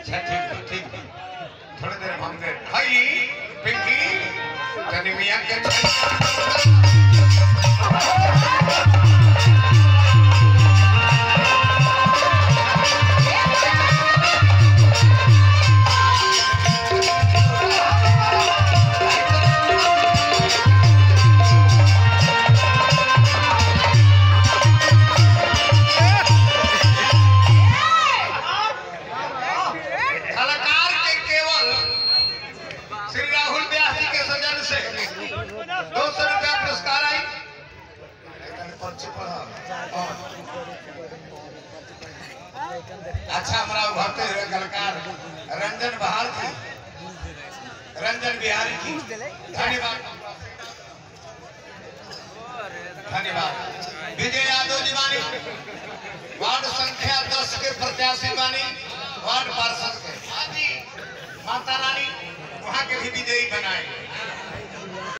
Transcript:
अच्छा, ठीक ठीक थोड़ी देर हम दे भाई पिंकी तनिमिया के श्री राहुल व्यास जी के सजन से दो सौ रुपया पुरस्कार आई। अच्छा हमारा उभरते हुए कलाकार रंजन बहाल जी। रंजन बिहारी की धन्यवाद। धन्यवाद। विजय यादव जी वाणी वार्ड संख्या दस के प्रत्याशी वाणी वार्ड पार्षद माता रानी वहाँ के भी बनाए